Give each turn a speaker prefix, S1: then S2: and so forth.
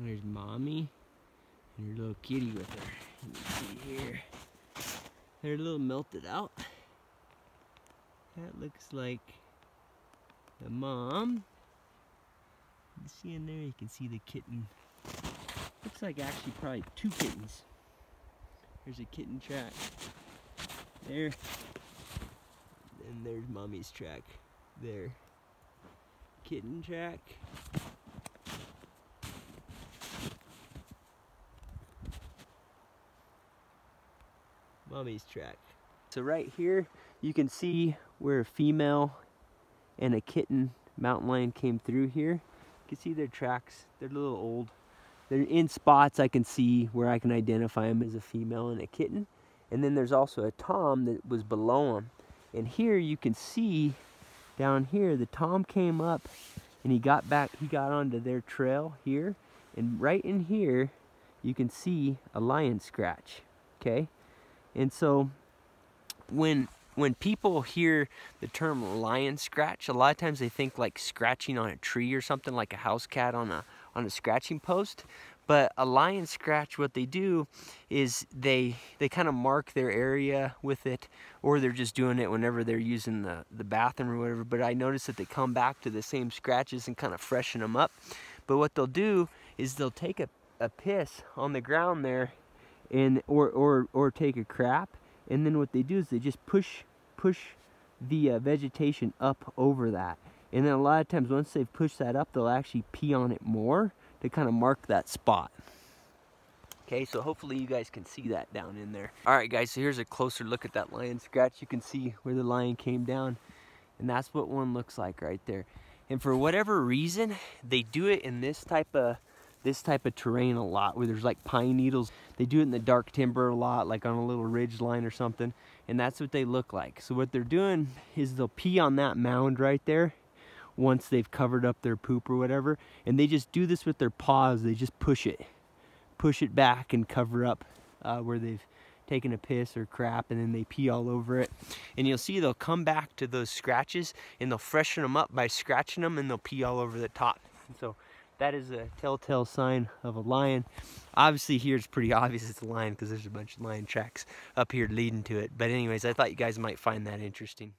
S1: There's mommy and her little kitty with her. See here. They're a little melted out. That looks like the mom. You see in there, you can see the kitten. Looks like actually probably two kittens. There's a kitten track there. And there's mommy's track there. Kitten track. Mommy's track. So right here, you can see where a female and a kitten mountain lion came through here. You can see their tracks. They're a little old. They're in spots I can see where I can identify them as a female and a kitten. And then there's also a tom that was below them. And here you can see down here, the tom came up and he got back, he got onto their trail here. And right in here, you can see a lion scratch, okay? And so when when people hear the term lion scratch, a lot of times they think like scratching on a tree or something like a house cat on a on a scratching post. But a lion scratch, what they do is they they kind of mark their area with it, or they're just doing it whenever they're using the, the bathroom or whatever. But I notice that they come back to the same scratches and kind of freshen them up. But what they'll do is they'll take a, a piss on the ground there and or, or, or take a crap. And then what they do is they just push push the uh, vegetation up over that. And then a lot of times once they've pushed that up they'll actually pee on it more to kind of mark that spot. Okay so hopefully you guys can see that down in there. All right guys so here's a closer look at that lion scratch. You can see where the lion came down and that's what one looks like right there. And for whatever reason they do it in this type of this type of terrain a lot where there's like pine needles. They do it in the dark timber a lot, like on a little ridge line or something. And that's what they look like. So what they're doing is they'll pee on that mound right there once they've covered up their poop or whatever. And they just do this with their paws. They just push it, push it back and cover up uh, where they've taken a piss or crap and then they pee all over it. And you'll see they'll come back to those scratches and they'll freshen them up by scratching them and they'll pee all over the top. And so that is a telltale sign of a lion. Obviously here it's pretty obvious it's a lion because there's a bunch of lion tracks up here leading to it. But anyways, I thought you guys might find that interesting.